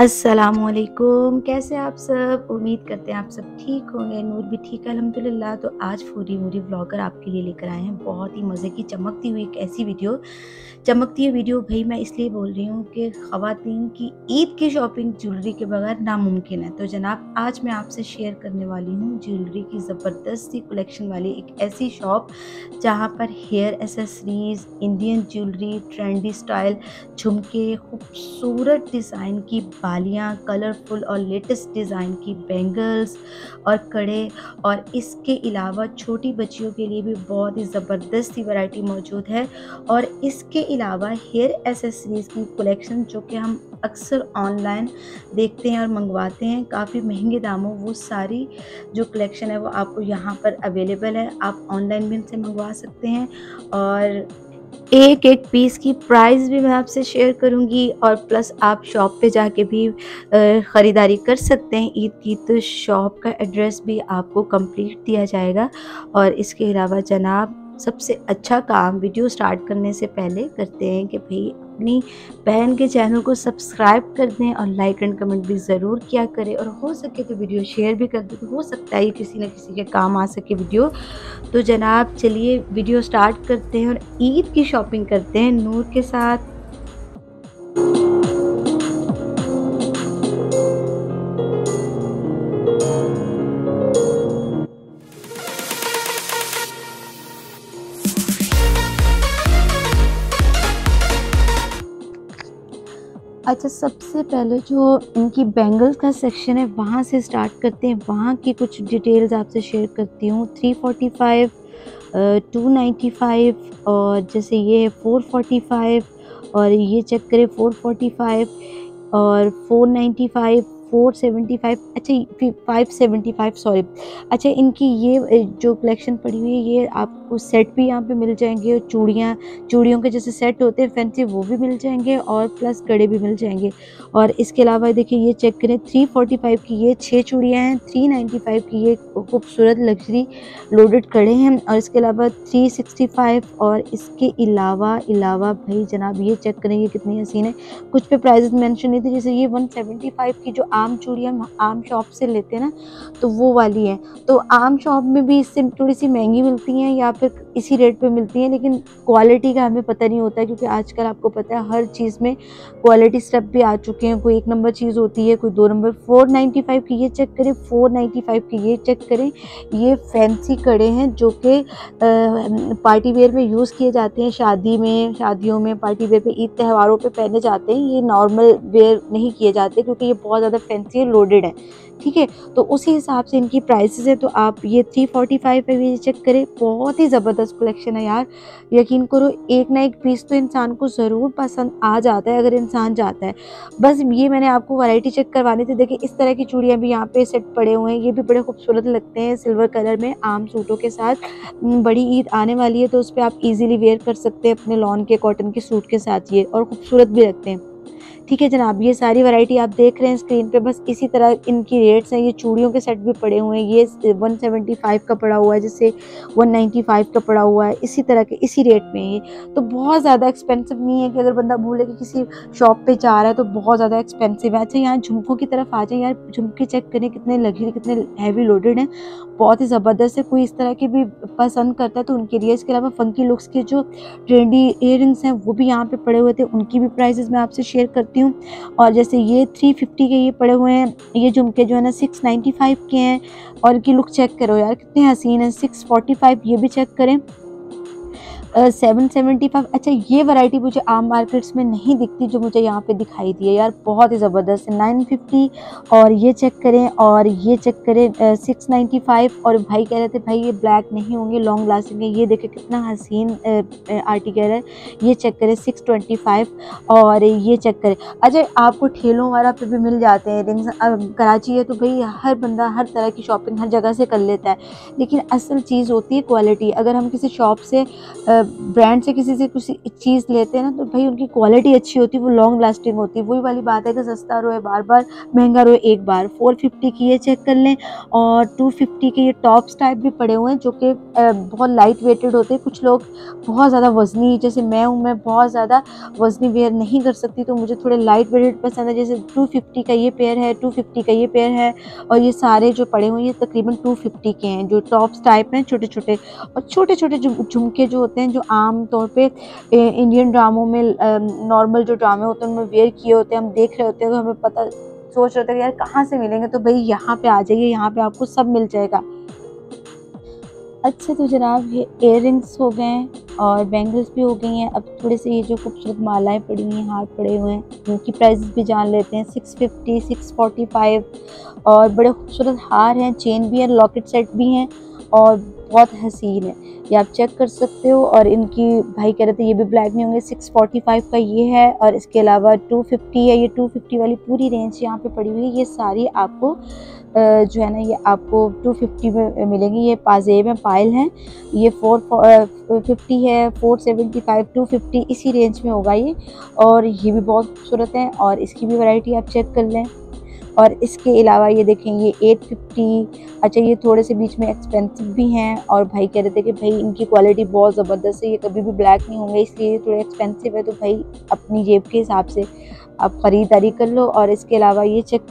असलकुम कैसे आप सब? उम्मीद करते हैं आप सब ठीक होंगे। नूर भी ठीक है अलहमदिल्ला तो आज फूरी मूरी व्लॉगर आपके लिए लेकर आए हैं। बहुत ही मज़े की, चमकती हुई एक ऐसी वीडियो। चमकती हुई वीडियो भाई, मैं इसलिए बोल रही हूँ कि ख़वातीन की ईद की शॉपिंग ज्वेलरी के बगैर नामुमकिन है। तो जनाब, आज मैं आपसे शेयर करने वाली हूँ ज्वेलरी की ज़बरदस्त कलेक्शन वाली एक ऐसी शॉप, जहाँ पर hair accessories, Indian jewellery, trendy style, झुमके, खूबसूरत डिज़ाइन की बालियाँ कलरफुल और लेटेस्ट डिज़ाइन की बैंगल्स और कड़े। और इसके अलावा छोटी बच्चियों के लिए भी बहुत ही ज़बरदस्त सी वैरायटी मौजूद है। और इसके अलावा हेयर एसेसरीज़ की कलेक्शन जो कि हम अक्सर ऑनलाइन देखते हैं और मंगवाते हैं, काफ़ी महँगे दामों वो सारी जो कलेक्शन है वो आपको यहाँ पर अवेलेबल है। आप ऑनलाइन भी इनसे मंगवा सकते हैं और एक एक पीस की प्राइस भी मैं आपसे शेयर करूँगी और प्लस आप शॉप पे जाके भी ख़रीदारी कर सकते हैं। ईद की तो शॉप का एड्रेस भी आपको कंप्लीट दिया जाएगा। और इसके अलावा जनाब, सबसे अच्छा काम वीडियो स्टार्ट करने से पहले करते हैं कि भाई अपनी बहन के चैनल को सब्सक्राइब कर दें और लाइक एंड कमेंट भी ज़रूर किया करें। और हो सके तो वीडियो शेयर भी कर दें। तो हो सकता है किसी न किसी के काम आ सके वीडियो। तो जनाब, चलिए वीडियो स्टार्ट करते हैं और ईद की शॉपिंग करते हैं नूर के साथ। अच्छा सबसे पहले जो इनकी बैंगल्स का सेक्शन है, वहाँ से स्टार्ट करते हैं। वहाँ की कुछ डिटेल्स आपसे शेयर करती हूँ। Three forty five two ninety five और जैसे ये है फोर फोर्टी फाइव और ये चेक करें फोर फोर्टी फाइव और four ninety five four seventy five अच्छा फाइव सेवेंटी फाइव, सॉरी। अच्छा इनकी ये जो कलेक्शन पड़ी हुई है, ये आपको सेट भी यहाँ पे मिल जाएँगे और चूड़ियाँ, चूड़ियों के जैसे सेट होते हैं, फैंसी, वो भी मिल जाएँगे और प्लस कड़े भी मिल जाएँगे। और इसके अलावा देखिए, ये चेक करें, थ्री फोर्टी फाइव की ये छः चूड़ियाँ हैं, थ्री नाइन्टी फाइव की ये खूबसूरत लग्जरी लोडेड कड़े हैं और इसके अलावा थ्री सिक्सटी फाइव और इसके अलावा अलावा भाई जनाब ये चेक करें, ये कितनी हसीन है। कुछ पे प्राइजेस मेंशन नहीं थे, जैसे ये वन सेवेंटी फाइव की जो आम चूड़ियाँ आम शॉप से लेते हैं ना तो वो वाली है। तो आम शॉप में भी इससे थोड़ी सी महँगी मिलती हैं या फिर इसी रेट पे मिलती हैं, लेकिन क्वालिटी का हमें पता नहीं होता क्योंकि आजकल आपको पता है हर चीज़ में क्वालिटी स्टेप भी आ चुके हैं। कोई एक नंबर चीज़ होती है, कोई दो नंबर फोर नाइन्टी फाइव की ये चेक करें फोर नाइन्टी फाइव की ये चेक करें। ये फैंसी कड़े हैं जो कि पार्टी वेयर में यूज़ किए जाते हैं। शादी में, शादियों में पार्टी वेयर पे, ईद त्यौहारों पे पहने जाते हैं। ये नॉर्मल वेयर नहीं किए जाते क्योंकि ये बहुत ज़्यादा फैंसी लोडेड है, ठीक है? तो उसी हिसाब से इनकी प्राइसेस है तो आप ये थ्री फोर्टी फाइव पे भी चेक करें। बहुत ही ज़बरदस्त कलेक्शन है यार। यकीन करो, एक ना एक पीस तो इंसान को ज़रूर पसंद आ जाता है, अगर इंसान जाता है। बस ये मैंने आपको वैरायटी चेक करवानी थी। देखिए, इस तरह की चूड़ियाँ भी यहाँ पे सेट पड़े हुए हैं। ये भी बड़े खूबसूरत लगते हैं सिल्वर कलर में, आम सूटों के साथ। बड़ी ईद आने वाली है तो उस पर आप ईजिली वेयर कर सकते हैं अपने लॉन के कॉटन के सूट के साथ ये, और खूबसूरत भी लगते हैं। ठीक है जनाब, ये सारी वैरायटी आप देख रहे हैं स्क्रीन पे, बस इसी तरह इनकी रेट्स हैं, ये चूड़ियों के सेट भी पड़े हुए हैं, ये 175 का पड़ा हुआ है जिससे 195 का पड़ा हुआ है, इसी तरह के, इसी रेट में ये। तो बहुत ज़्यादा एक्सपेंसिव नहीं है कि अगर बंदा भूले कि किसी शॉप पे जा रहा है तो बहुत ज़्यादा एक्सपेंसिव है। अच्छा यहाँ झुमकों की तरफ़ आ जाए, यार, झुमके चेक करें कितने लगी कितने हैवी लोडेड हैं। बहुत ही ज़बरदस्त है, कोई इस तरह की भी पसंद करता है तो उनके लिए इसके अलावा फंकी लुक्स के जो ट्रेंडी इयर हैं, वो भी यहाँ पर पड़े हुए थे, उनकी भी प्राइजेज़ मैं आपसे शेयर करती सकती हूँ। और जैसे ये थ्री फिफ्टी के ये पड़े हुए हैं, ये झुमके जो है ना सिक्स नाइन्टी फाइव के हैं, और इनकी लुक चेक करो यार, कितने हसीन है सिक्स फोर्टी फाइव ये भी चेक करें। सेवन सेवेंटी फाइव अच्छा ये वैरायटी मुझे आम मार्केट्स में नहीं दिखती जो मुझे यहाँ पे दिखाई दी है यार, बहुत ही ज़बरदस्त। है नाइन फिफ्टी और ये चेक करें और ये चेक करें सिक्स नाइन्टी फाइव और भाई कह रहे थे, भाई, ये ब्लैक नहीं होंगे लॉन्ग लास्टिंग है। ये देखें कितना हसीन आर्टिकल है। ये चेक करें सिक्स ट्वेंटी फाइव और ये चेक करें। अच्छा आपको ठेलों वाला पे भी मिल जाते हैं रिंग्स कराची है तो भाई हर बंदा हर तरह की शॉपिंग हर जगह से कर लेता है। लेकिन असल चीज़ होती है क्वालिटी अगर हम किसी शॉप से ब्रांड से किसी से कुछ चीज़ लेते हैं ना तो भाई उनकी क्वालिटी अच्छी होती है, वो लॉन्ग लास्टिंग होती है। वही वाली बात है कि सस्ता रोए बार बार महँगा रोए, एक बार। फोर फिफ्टी की ये चेक कर लें और टू फिफ्टी के ये टॉप्स टाइप भी पड़े हुए हैं, जो कि बहुत लाइट वेटेड होते हैं। कुछ लोग बहुत ज़्यादा वजनी, जैसे मैं हूँ, मैं बहुत ज़्यादा वजनी वेयर नहीं कर सकती तो मुझे थोड़े लाइट वेटेड पसंद है। जैसे टू फिफ्टी का ये पेयर है टू फिफ्टी का ये पेयर है और ये सारे जो पड़े हुए हैं, ये तकरीबन टू फिफ्टी के हैं, जो टॉप्स टाइप हैं छोटे छोटे और छोटे छोटे झुमके जो होते हैं जो आम तौर पे इंडियन ड्रामों में नॉर्मल जो ड्रामे होते हैं, उनमें वेयर किए होते हैं, हम देख रहे होते हैं तो हमें पता, सोच रहे थे यार कहाँ से मिलेंगे तो भाई यहाँ पे आ जाइए, यहाँ पे आपको सब मिल जाएगा। अच्छा तो जनाब, ये इयर हो गए हैं और बैंगल्स भी हो गई हैं। अब थोड़े से ये जो खूबसूरत मालाएँ पड़ी हुई हैं हाथ पड़े हुए हैं, उनकी प्राइस भी जान लेते हैं। Six fifty six forty five और बड़े खूबसूरत हार हैं चेन भी हैं लॉकेट सेट भी हैं। और बहुत हसीन है। ये आप चेक कर सकते हो और इनकी भाई कह रहे थे ये भी ब्लैक नहीं होंगे सिक्स फोर्टी फाइव का ये है और इसके अलावा टू फिफ्टी है, ये टू फिफ्टी वाली पूरी रेंज यहाँ पे पड़ी हुई है। ये सारी आपको जो है ना, ये आपको टू फिफ्टी में मिलेंगी। ये पाजेब हैं पायल हैं। ये फोर फिफ्टी है four seventy five two fifty इसी रेंज में होगा ये। और ये भी बहुत खूबसूरत है और इसकी भी वैरायटी आप चेक कर लें। और इसके अलावा ये देखें, ये एट फिफ्टी अच्छा ये थोड़े से बीच में एक्सपेंसिव भी हैं और भाई कह रहे थे कि भाई इनकी क्वालिटी बहुत ज़बरदस्त है, ये कभी भी ब्लैक नहीं होंगे, इसलिए ये थोड़े एक्सपेंसिव है तो भाई अपनी जेब के हिसाब से आप ख़रीदारी कर लो और इसके अलावा ये चेक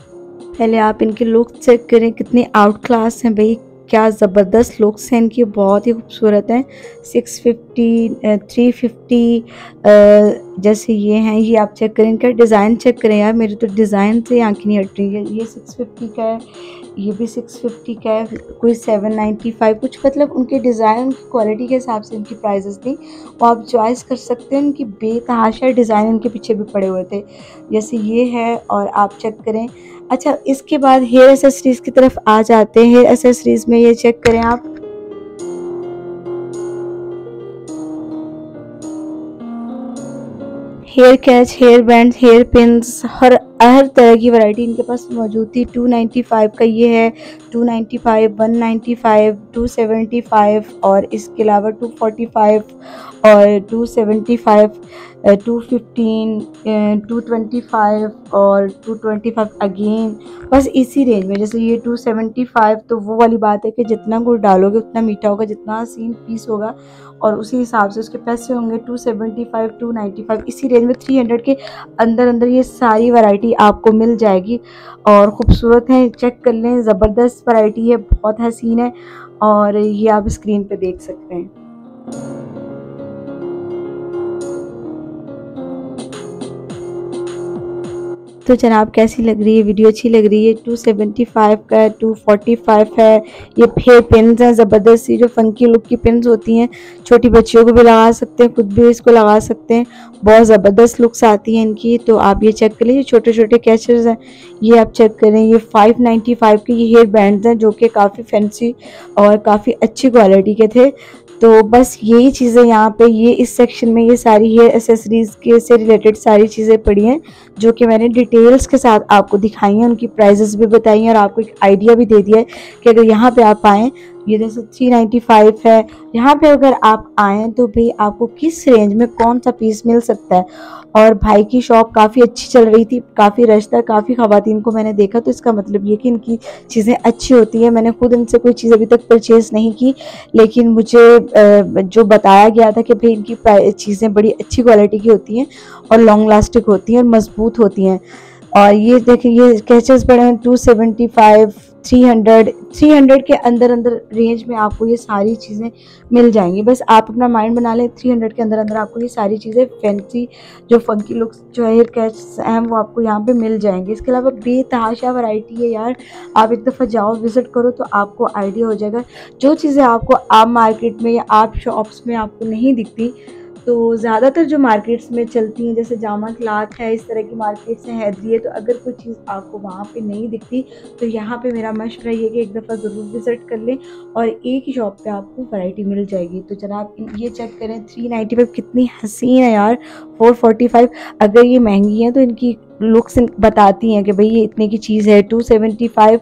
पहले आप इनके लुक चेक करें, कितने आउट क्लास हैं भाई क्या ज़बरदस्त लुक्स हैं इनकी, बहुत ही खूबसूरत हैं। सिक्स फिफ्टी थ्री फिफ्टी जैसे ये हैं, ये आप चेक करें, इनका डिज़ाइन चेक करें यार, मेरे तो डिज़ाइन से आँखें नहीं हट रही है। ये सिक्स फिफ्टी का है ये भी सिक्स फिफ्टी का है, कोई सेवन नाइन्टी फाइव कुछ मतलब उनके डिज़ाइन उनकी क्वालिटी के हिसाब से इनकी प्राइजेस थी। वो आप चॉइस कर सकते हैं, उनकी बेतहाशा डिज़ाइन इनके पीछे भी पड़े हुए थे। जैसे ये है और आप चेक करें। अच्छा इसके बाद हेयर एसेसरीज़ की तरफ़ आ जाते हैं। हेयर एसेसरीज़ में ये चेक करें आप। Hair catch hair band hair pin हर हर तरह की वैरायटी इनके पास मौजूद थी। 295 का ये है 295 195 275 और इसके अलावा 245 और 275 two fifteen two twenty five और टू ट्वेंटी फाइव अगेन बस इसी रेंज में, जैसे ये टू सेवेंटी फाइव तो वो वाली बात है कि जितना गुड़ डालोगे, उतना मीठा होगा, जितना सीन पीस होगा और उसी हिसाब से उसके पैसे होंगे। Two seventy five two ninety five इसी रेंज में थ्री हंड्रेड के अंदर अंदर ये सारी वैरायटी आपको मिल जाएगी। और ख़ूबसूरत है चेक कर लें, ज़बरदस्त वैरायटी है, बहुत हसीन है और ये आप स्क्रीन पे देख सकते हैं। तो जनाब कैसी लग रही है? वीडियो अच्छी लग रही है? 275 का है 245 है। ये फेयर पिन हैं, ज़बरदस्त। जो फंकी लुक की पिन होती हैं, छोटी बच्चियों को भी लगा सकते हैं, खुद भी इसको लगा सकते हैं। बहुत ज़बरदस्त लुक्स आती हैं इनकी। तो आप ये चेक कर लीजिए छोटे छोटे कैचर्स हैं। ये आप चेक करें, ये 595 के ये हेयर बैंड हैं, जो कि काफ़ी फैंसी और काफ़ी अच्छी क्वालिटी के थे। तो बस यही चीज़ें यहाँ पे, ये इस सेक्शन में ये सारी हेयर एसेसरीज़ के से रिलेटेड सारी चीज़ें पड़ी हैं, जो कि मैंने डिटेल्स के साथ आपको दिखाई हैं, उनकी प्राइजेस भी बताई हैं और आपको एक आइडिया भी दे दिया है कि अगर यहाँ पे आप आएँ ये जैसे थ्री नाइन्टी फाइव है। यहाँ पे अगर आप आएँ तो भाई आपको किस रेंज में कौन सा पीस मिल सकता है? और भाई की शॉप काफ़ी अच्छी चल रही थी, काफ़ी रश था, काफ़ी खातन को मैंने देखा तो इसका मतलब ये कि इनकी चीज़ें अच्छी होती हैं। मैंने खुद इनसे कोई चीज़ अभी तक परचेज़ नहीं की, लेकिन मुझे जो बताया गया था कि भाई इनकी चीज़ें बड़ी अच्छी क्वालिटी की होती हैं और लॉन्ग लास्टिक होती हैं और मज़बूत होती हैं। और ये देखें ये कैचेस पड़े हैं two seventy five three hundred three hundred के अंदर अंदर रेंज में आपको ये सारी चीज़ें मिल जाएँगी। बस आप अपना माइंड बना लें थ्री हंड्रेड के अंदर अंदर आपको ये सारी चीज़ें फैंसी जो फंकी लुक्स जो हेयर कैच हैं, वो आपको यहाँ पे मिल जाएँगे। इसके अलावा बेतहाशा वैरायटी है यार। आप एक दफ़ा जाओ विज़िट करो तो आपको आइडिया हो जाएगा। जो चीज़ें आपको आप मार्केट में या आप शॉप्स में आपको नहीं दिखती तो ज़्यादातर जो मार्केट्स में चलती हैं, जैसे जामा क्लाथ है, इस तरह की मार्केट्स हैं, हैदरी तो अगर कोई चीज़ आपको वहाँ पे नहीं दिखती तो यहाँ पे मेरा मशवरा ये कि एक दफ़ा ज़रूर विज़िट कर लें और एक ही शॉप पे आपको वैरायटी मिल जाएगी। तो जनाब ये चेक करें, थ्री नाइन्टी फाइव कितनी हसीन है यार, फोर फोर्टी फाइव, अगर ये महँगी है तो इनकी लुक्स बताती हैं कि भाई ये इतने की चीज़ है, टू सेवेंटी फाइव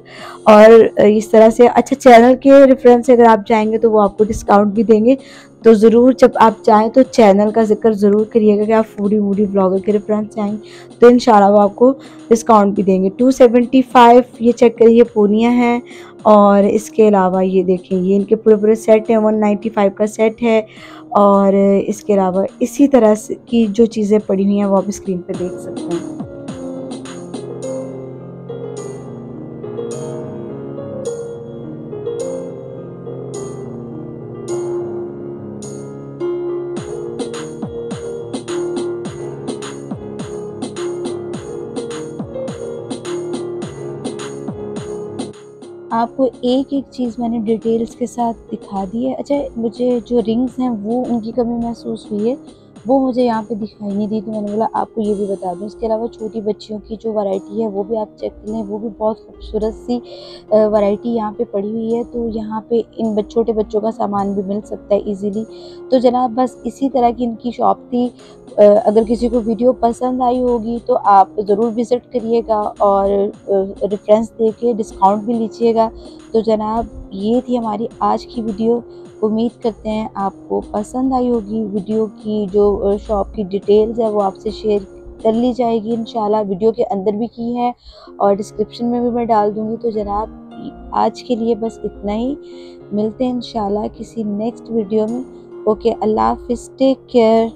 और इस तरह से अच्छा चैनल के रेफरेंस से अगर आप जाएँगे तो वो आपको डिस्काउंट भी देंगे। तो ज़रूर जब आप चाहें तो चैनल का ज़िक्र ज़रूर करिएगा कि आप फूडी वूडी ब्लॉगर के रेफरेंस चाहेंगे तो इन वो आपको डिस्काउंट भी देंगे। टू सेवेंटी फाइव ये चेक करिए पूनिया हैं और इसके अलावा ये देखें, ये इनके पूरे पूरे सेट हैं वन नाइन्टी फाइव का सेट है और इसके अलावा इसी तरह की जो चीज़ें पड़ी हुई हैं, वो आप स्क्रीन पर देख सकते हैं। आपको एक एक चीज़ मैंने डिटेल्स के साथ दिखा दी है। अच्छा मुझे जो रिंग्स हैं वो उनकी कमी महसूस हुई है। वो मुझे यहाँ पे दिखाई नहीं दी तो मैंने बोला, आपको ये भी बता दूँ। इसके अलावा छोटी बच्चियों की जो वैरायटी है, वो भी आप चेक कर लें, वो भी बहुत खूबसूरत सी वैरायटी यहाँ पे पड़ी हुई है। तो यहाँ पे इन छोटे बच्चों का सामान भी मिल सकता है इजीली तो जनाब, बस इसी तरह की इनकी शॉप थी। अगर किसी को वीडियो पसंद आई होगी तो आप ज़रूर विज़िट करिएगा और रेफरेंस दे के डिस्काउंट भी लीजिएगा। तो जनाब, ये थी हमारी आज की वीडियो उम्मीद करते हैं आपको पसंद आई होगी वीडियो की, जो शॉप की डिटेल्स है वो आपसे शेयर कर ली जाएगी। इन वीडियो के अंदर भी की है और डिस्क्रिप्शन में भी मैं डाल दूँगी। तो जनाब, आज के लिए बस इतना ही। मिलते हैं इन किसी नेक्स्ट वीडियो में। ओके अल्लाह हाफि टेक केयर